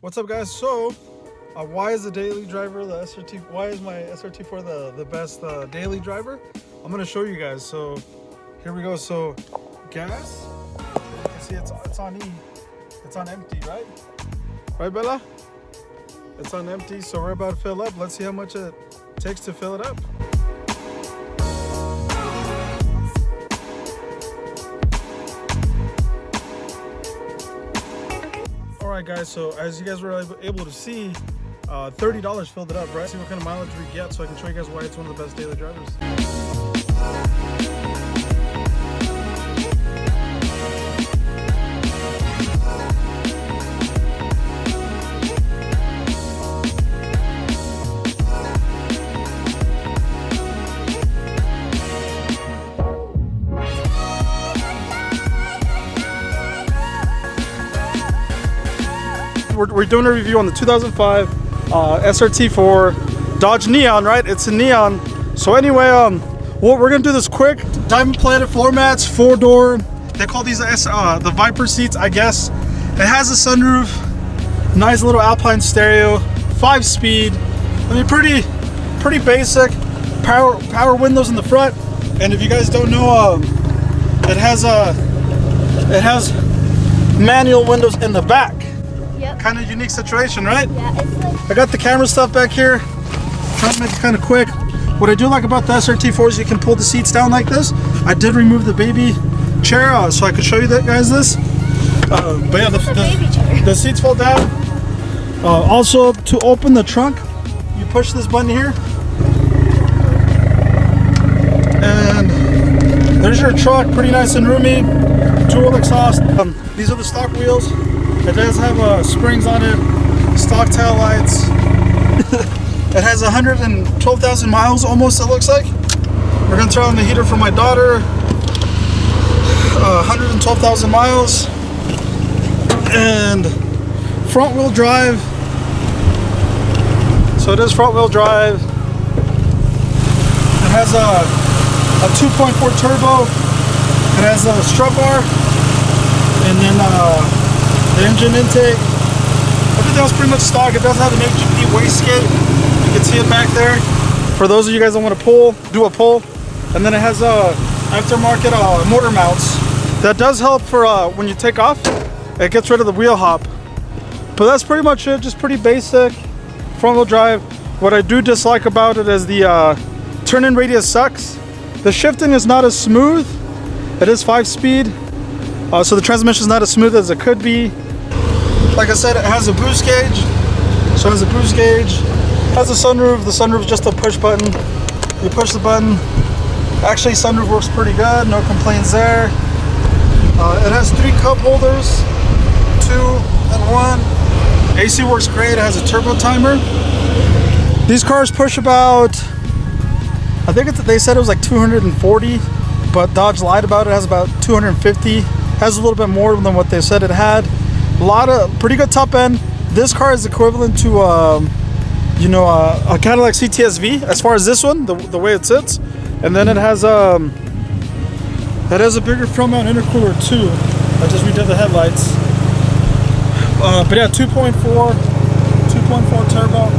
What's up guys? So, uh, why is the daily driver, the SRT, why is my SRT4 the, the best uh, daily driver? I'm gonna show you guys. So, here we go. So, gas, you can see it's, it's on E, it's on empty, right? Right Bella? It's on empty, so we're about to fill up. Let's see how much it takes to fill it up. Alright guys, so as you guys were able to see, uh, $30 filled it up, right? See what kind of mileage we get so I can show you guys why it's one of the best daily drivers. We're, doing a review on the 2005 uh, SRT4 Dodge Neon, right? It's a Neon. So anyway, um, well, we're gonna do this quick. Diamond plated floor mats, four door. They call these S, uh, the Viper seats, I guess. It has a sunroof, nice little Alpine stereo, five speed. I mean, pretty, pretty basic. Power, power windows in the front. And if you guys don't know, um, it has a, it has manual windows in the back. Kind of unique situation, right? Yeah, it's like I got the camera stuff back here. Trying to make it kind of quick. What I do like about the SRT4 is you can pull the seats down like this. I did remove the baby chair uh, so I could show you that guys this. Uh, but yeah, the, the, the seats fold down. Uh, also, to open the trunk, you push this button here. And there's your truck, pretty nice and roomy. Dual exhaust. Um, these are the stock wheels. It does have uh, springs on it, stock tail lights. it has 112,000 miles almost, it looks like. We're gonna turn on the heater for my daughter. Uh, 112,000 miles. And front wheel drive. So it is front wheel drive. It has a, a 2.4 turbo. It has a strut bar. And then uh, engine intake. Everything else pretty much stock. It does have an HGP wastegate. You can see it back there. For those of you guys that want to pull, do a pull. And then it has uh, aftermarket uh, motor mounts. That does help for uh, when you take off. It gets rid of the wheel hop. But that's pretty much it. Just pretty basic front wheel drive. What I do dislike about it is the uh, turn-in radius sucks. The shifting is not as smooth. It is five speed. Uh, so the transmission is not as smooth as it could be. Like I said, it has a boost gauge. So it has a boost gauge. Has a sunroof. The sunroof is just a push button. You push the button. Actually, sunroof works pretty good. No complaints there. Uh, it has three cup holders, two and one. AC works great. It has a turbo timer. These cars push about, I think they said it was like 240, but Dodge lied about it. It has about 250. Has a little bit more than what they said it had. A lot of pretty good top end. This car is equivalent to, um, you know, a, a Cadillac CTSV as far as this one, the, the way it sits. And then it has um, it has a bigger front mount intercooler too. I just redid the headlights. Uh, but yeah, 2.4, 2.4 turbo,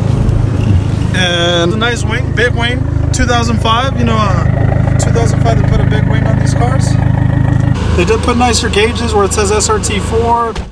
and a nice wing, big wing, 2005. You know, uh, 2005 they put a big wing on these cars. They did put nicer gauges where it says SRT4.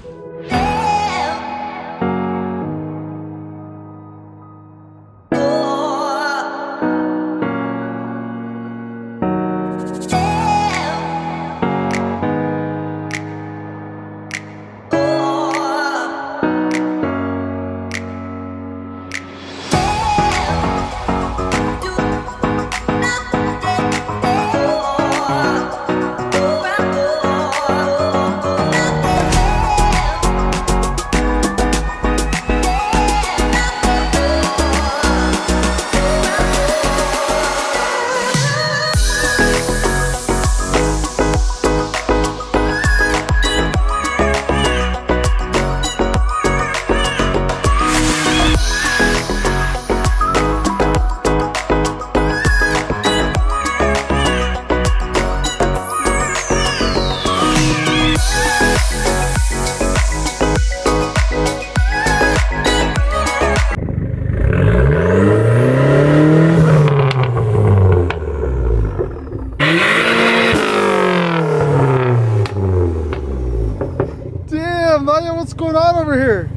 Over here?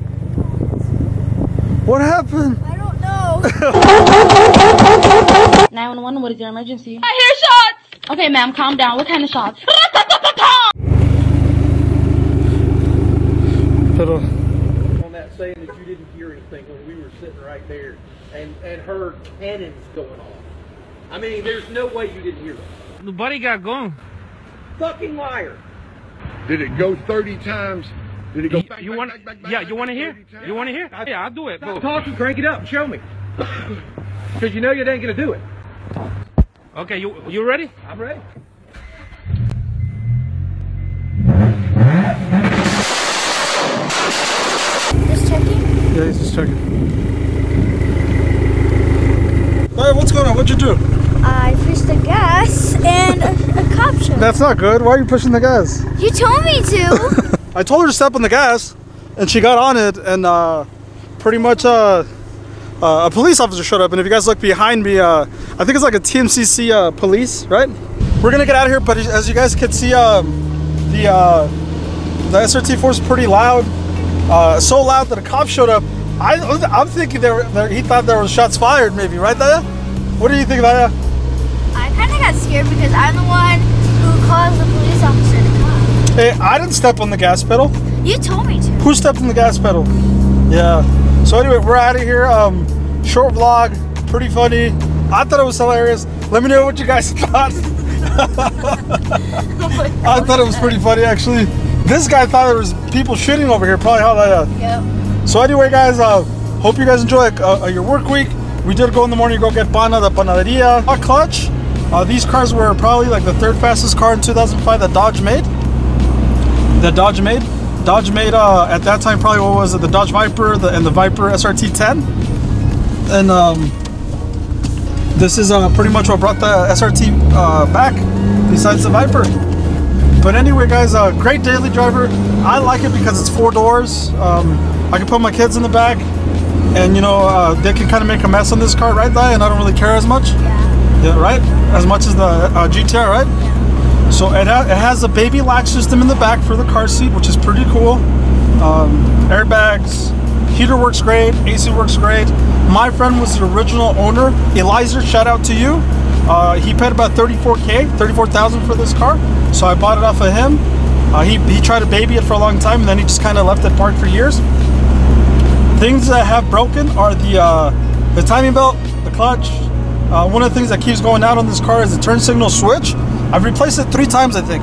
What happened? I don't know. 911, what is your emergency? I hear shots! Okay, ma'am, calm down. What kind of shots? Pero, on that saying that you didn't hear anything when we were sitting right there and, and heard cannons going off. I mean, there's no way you didn't hear that. The buddy got gone. Fucking liar. Did it go 30 times? Did it go You, you want? Yeah, you want to hear? You want to hear? Yeah, I'll do it. Stop Go. talking, crank it up show me. Because you know you ain't going to do it. Okay, you you ready? I'm ready. Just checking. yeah, he's just checking. Hey, what's going on? What'd you do? I pushed the gas and a, a cop showed. That's not good. Why are you pushing the gas? You told me to. I told her to step on the gas, and she got on it, and uh, pretty much uh, uh, a police officer showed up. And if you guys look behind me, uh, I think it's like a TMCC uh, police, right? We're gonna get out of here, but as you guys can see, um, the uh, the SRT4 is pretty loud, so loud that a cop showed up. I, I'm thinking he thought there was shots fired, maybe, right, Daya? What do you think, Daya? I kind of got scared because I'm the one who caused the police officer. Hey, I didn't step on the gas pedal. You told me to. Who stepped on the gas pedal? Yeah. So anyway, we're out of here. Um, short vlog, pretty funny. I thought it was hilarious. Let me know what you guys thought. I thought it was pretty funny actually. This guy thought there was people shooting over here. Probably how that. Uh. Yep. So anyway, guys, uh, hope you guys enjoy uh, your work week. We did go in the morning to go get pana, the panaderia. A clutch. Uh, these cars were probably like the third fastest car in 2005 that Dodge made. That Dodge made. Dodge made uh, at that time probably what was it? The Dodge Viper the, and the Viper SRT 10. And um, this is uh, pretty much what brought the SRT uh, back, besides the Viper. But anyway, guys, uh, great daily driver. I like it because it's four doors. Um, I can put my kids in the back, and you know uh, they can kind of make a mess on this car, right, Di? And I don't really care as much. Yeah. Yeah, right. As much as the uh, GTR, right? So it, ha- it has a baby latch system in the back for the car seat, which is pretty cool. Um, airbags, heater works great, AC works great. My friend was the original owner, Eliza. Shout out to you. Uh, he paid about 34k, 34,000 for this car, so I bought it off of him. Uh, he he tried to baby it for a long time, and then he just kind of left it parked for years. Things that have broken are the uh, the timing belt, the clutch. Uh, one of the things that keeps going out on this car is the turn signal switch. I've replaced it three times, I think.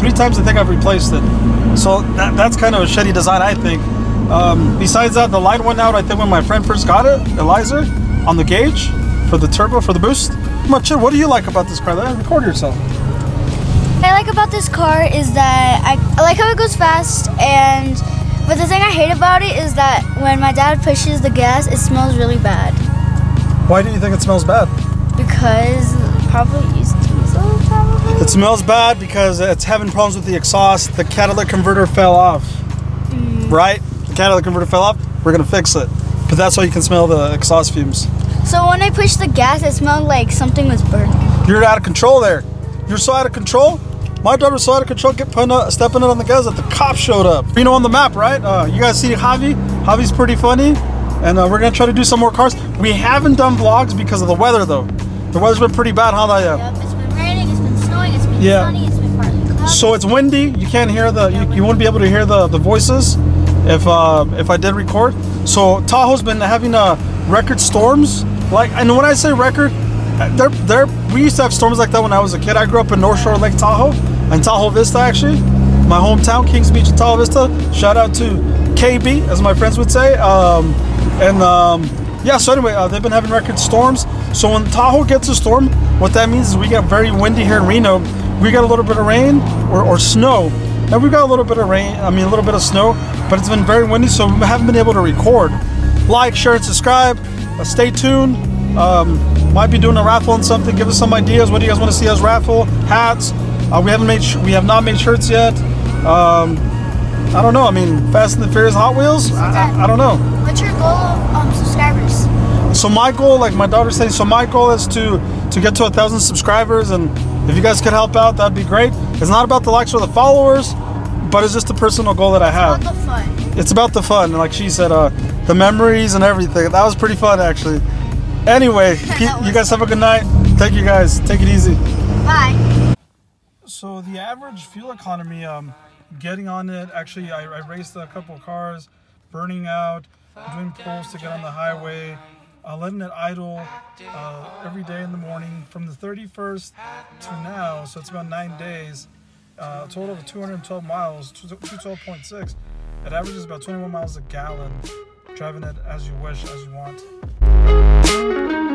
Three times, I think I've replaced it. So that, that's kind of a shitty design, I think. Um, besides that, the light went out. I think when my friend first got it, Eliza, on the gauge for the turbo for the boost. Chid, what do you like about this car? Let record yourself. What I like about this car is that I, I like how it goes fast and but the thing I hate about it is that when my dad pushes the gas it smells really bad Why do you think it smells bad? because probably used. It smells bad because it's having problems with the exhaust. The catalytic converter fell off. Right? The catalytic converter fell off. We're gonna fix it. But that's why you can smell the exhaust fumes. So when I pushed the gas it smelled like something was burning. You're out of control there. You're so out of control. My was so out of control, get putting up, stepping it on the gas that the cops showed up. You know, on the map, right? Uh, you guys see Javi? Javi's pretty funny, and uh, we're gonna try to do some more cars. We haven't done vlogs because of the weather, though. The weather's been pretty bad, huh? That Yep, Yeah. So it's windy. You can't hear the. You, you won't be able to hear the, the voices if uh, if I did record. So Tahoe's been having uh, record storms. Like, and when I say record, they're they're we used to have storms like that when I was a kid. I grew up in North Shore Lake Tahoe and Tahoe Vista, actually, my hometown, Kings Beach and Tahoe Vista. Shout out to KB, as my friends would say. Um, and um, yeah, so anyway, uh, they've been having record storms. So when Tahoe gets a storm, what that means is we get very windy here in Reno. We got a little bit of rain or, or snow. And we got a little bit of rain, I mean, a little bit of snow, but it's been very windy, so we haven't been able to record. Like, share, and subscribe. Uh, stay tuned. Um, might be doing a raffle on something. Give us some ideas. What do you guys want to see us raffle? Hats. Uh, we haven't made. We have not made shirts yet. Um, I don't know. I mean, Fast and the Furious Hot Wheels. I, I, I don't know. What's your goal of um, subscribers? So my goal, like my daughter said, so my goal is to to get to a thousand subscribers, and if you guys could help out, that'd be great. It's not about the likes or the followers, but it's just a personal goal that I have. About the fun. It's about the fun, and like she said, uh, the memories and everything. That was pretty fun, actually. Anyway, you guys have a good night. Thank you guys. Take it easy. Bye. So the average fuel economy, um, getting on it. Actually, I, I raced a couple cars, burning out, doing pulls to get on the highway, uh, letting it idle uh, every day in the morning from the 31st to now. So it's about nine days. Uh, a total of 212 miles, 212.6. It averages about 21 miles a gallon. Driving it as you wish, as you want.